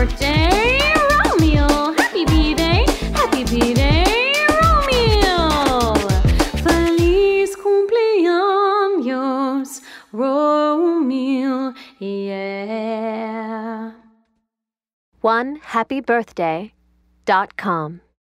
birthday, Romeo! Happy birthday, happy Romeo! Feliz cumpleaños, Romeo, yeah! One happy birthday dot com.